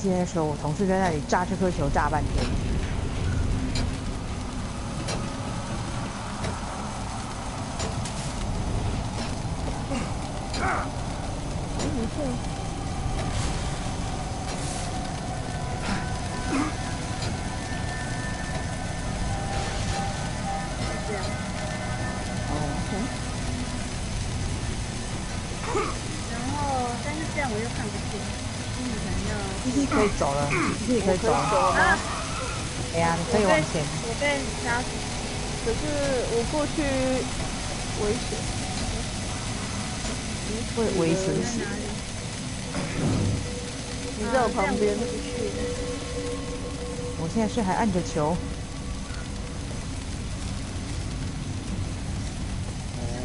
今天的时候，我同事在那里炸这颗球炸半天。了，弟弟可以走了。啊！哎呀，你可以往前。我被拉死，可是我过去危险，会维持在哪里？你在我旁边啊我，现在是还按着球，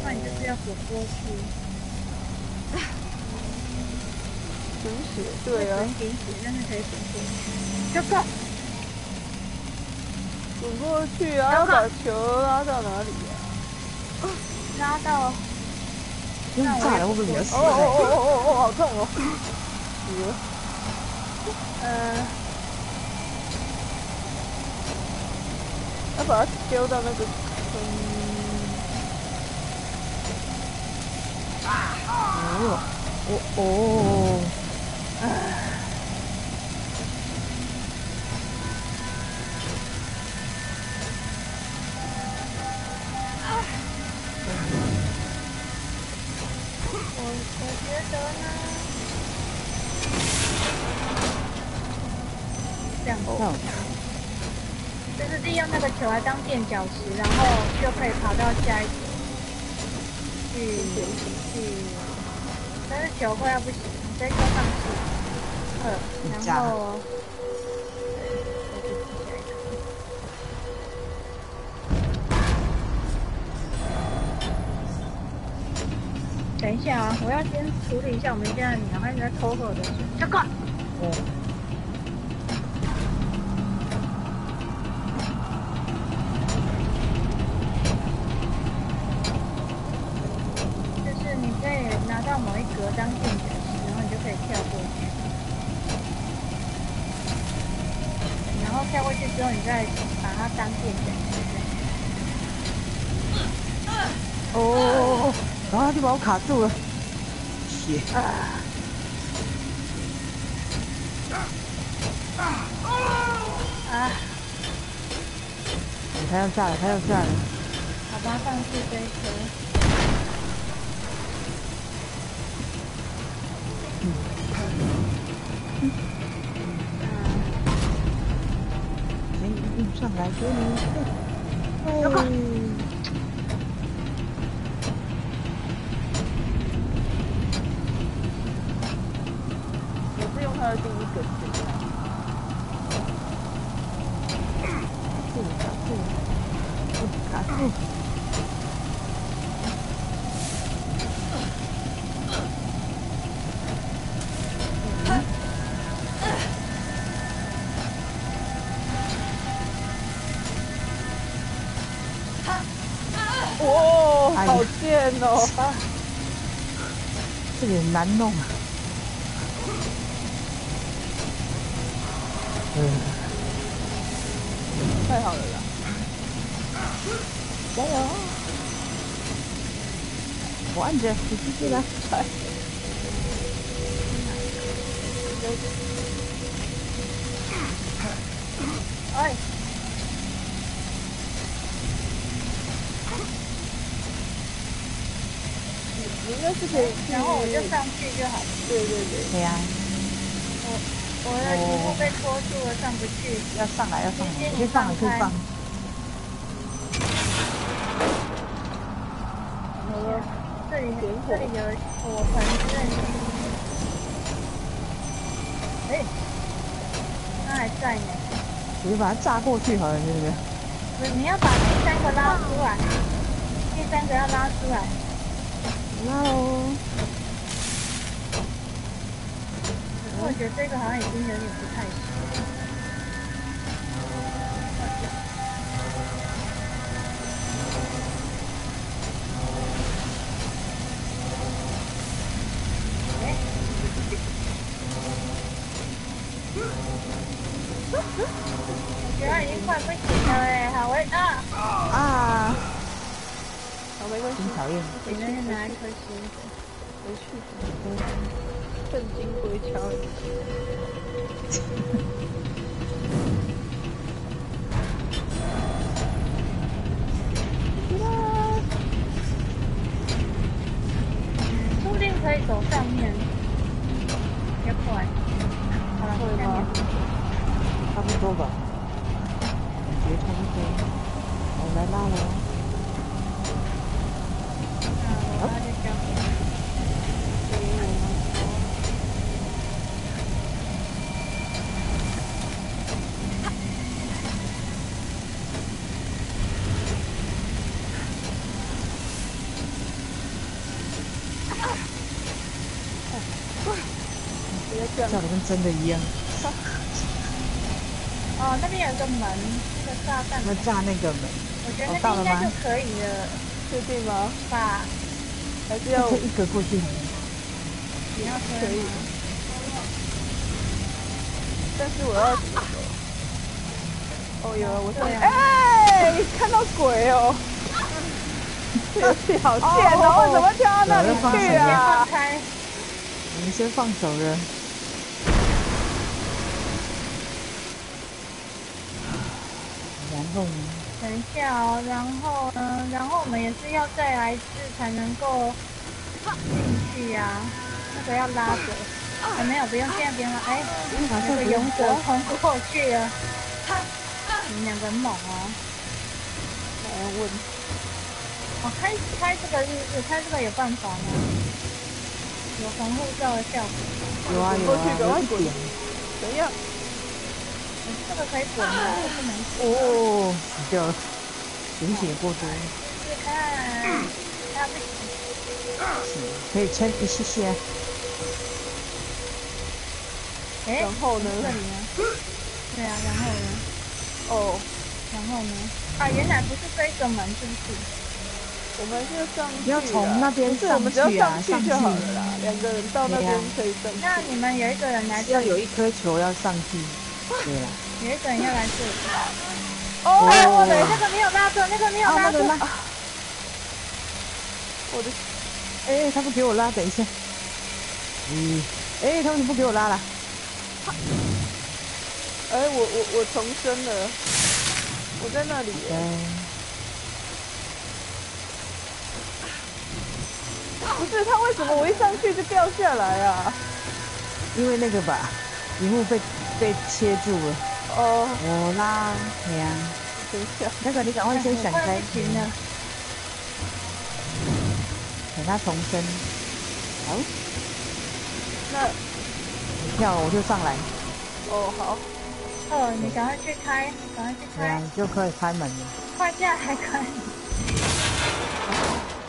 那你就是要滚过去，血，对啊，滚血，但是可以滚过去。这个滚过去啊，要把球拉到哪里啊？拉到炸了，会不会比较死哦？哦哦哦哦哦，好痛哦！死了，呃，要把它丢到那个坑。哦，哦哦，垫脚石，然后就可以跑到下一个去去，但是球快要不行，再跳上去，二，然后。等一下啊，我要先处理一下我们现在鸟，还在偷喝的水。这个，哦，就是你可以拿到某一格当垫脚石，然后你就可以跳过去。然后跳过去之后，你再把它当店的。哦，然后他就把我卡住了，血，啊！啊！他要下来，他要下来，好吧，放弃这一运上来难弄啊。嗯，太好了啦！加油！我按着，你继续来。哎，你应该是可以去，然后我就上去就好了。对对呀、我的衣服被拖住了，上不去。要上来，要上来，先可以放，可以放。这里这里有火盆。哎，它还在呢。我就把它炸过去好了，是不是？不是，你要把第三个拉出来，第三个要拉出来。拉喽！我觉得这个好像已经有点不太行。我觉得已经快不行了哎，好危啊！啊，好，没关系真，讨厌。我那边拿一颗星回去。正经归桥。说不定可以走上面，别快。好了，会吗？差不多吧，感觉差不多。我来拉了，啊，我拉就交给你。不要这样叫。的跟真的一样。(laughs) 哦，那边有个门，那个炸弹那，炸那个门，我觉得那边应该就可以了确定吗？吧？还是要一个过去。你要可以？但是我要怎么走？哦，有了，我哎，看到鬼哦！(laughs) 这游戏好贱哦，为什么跳到那里去先啊放？开，我们先放手了。然后呢？等一下哦，然后呢，然后我们也是要再来一次才能够进去呀、那个要拉着。啊，没有，不用，现在不用了。哎，那个勇者冲过去了。你们两个很猛哦。来问，哦，开开这个日志，开这个有办法吗？有防护罩的效果。有啊有过去啊，有一点。怎样？这个可以滚吗？这个不能哦，死掉了，流血过多，试试看。啊，不行。可以撑一些些。哎，然后呢？这里呢？对啊，然后呢？哦，然后呢？啊，原来不是这个门，是不是？我们就上去要从那边上去啊上去就好了啦。两个人到那边可以上去。那你们有一个人来要有一颗球要上去。对了，有一个人要来这里。哦，哎，我的那个没有拉住，那个没有拉住。我的哎，他不给我拉，等一下。嗯，哎，他为什么不给我拉了？哎，我我我重生了，我在那里耶。嗯，不是他为什么我一上去就掉下来啊？因为那个吧，屏幕被被切住了。哦，我拉，哎呀，等一下，那个你赶快先闪快开，不行了。等他重生。好，那你跳我就上来，哦好，哦，你赶快去开，赶快去对啊，就可以开门了。快下来开。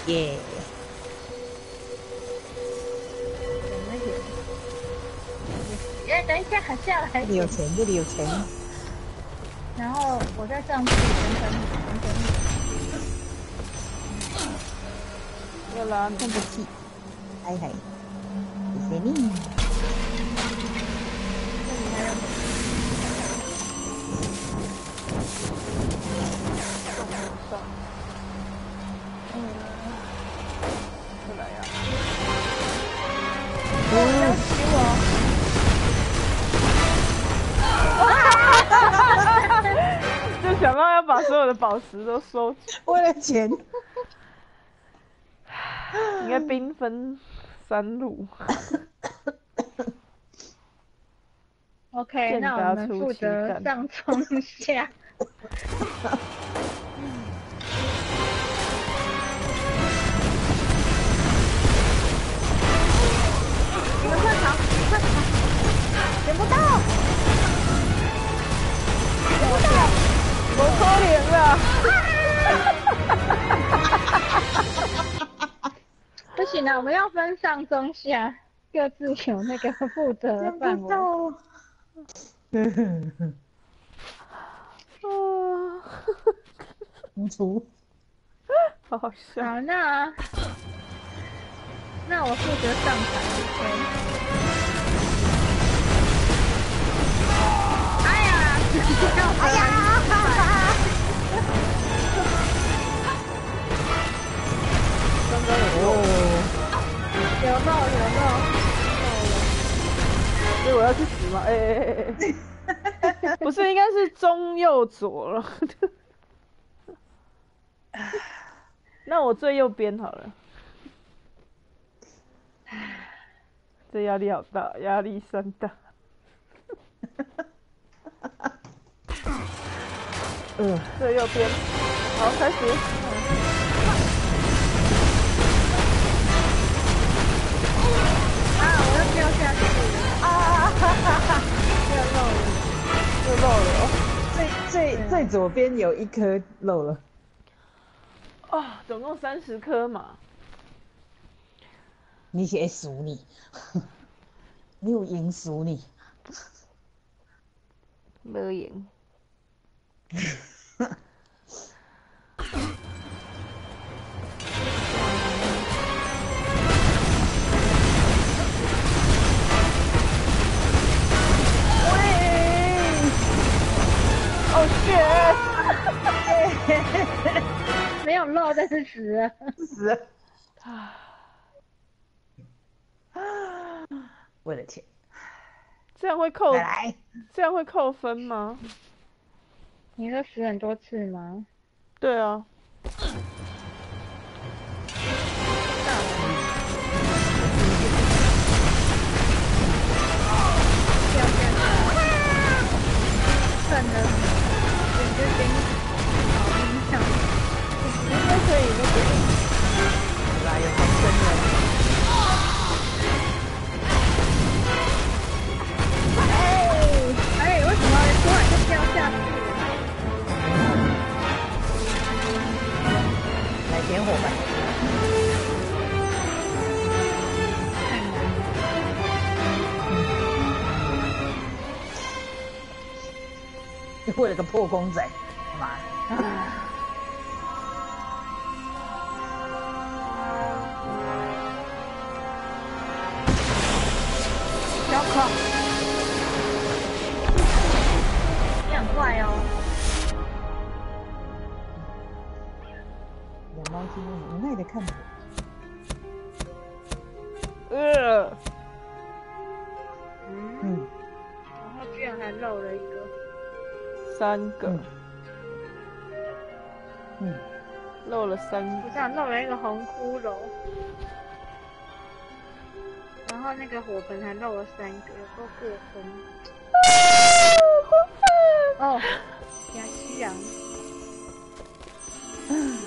耶！哎，等一下，下来这。里有钱，这里有钱。然后我在上去，等等你，等等你。要拉你看不起，嗨嗨，谢谢你。就想到要把所有的宝石都收起，为了钱，应该兵分三路。OK，剑那我们负责上冲下。你们快跑，快跑！捡不到，捡不到。我可怜了，不行了，我们要分上中下，各自有那个负责的范围。不到。啊，无图。好好笑。那那我负责上台。哎呀，哎呀，刚刚有漏，有漏有漏，所以我要去死吗？哎哎哎哎，不是，应该是中右左了。那我最右边好了。这压力好大，压力山大。嗯，最右边，好，开始。哈哈哈！又漏了。又漏了哦。最最最左边有一颗漏了。啊，总共三十颗嘛。你写数你，你有赢数你。没赢。(laughs) (laughs) 没有漏，但是死了。死了。我的天！这样会扣这样会扣分吗？你说死很多次吗？对啊。掉下去，算了，简直给你好影响。应该可以那个。来有好深人。哎，为什么突然就掉下去了？来点火吧。为了个破公仔，妈个，嗯嗯，漏了三个。不是啊，漏了一个红骷髅。然后那个火盆还漏了三个，有够过分。哦，亚西洋，(laughs)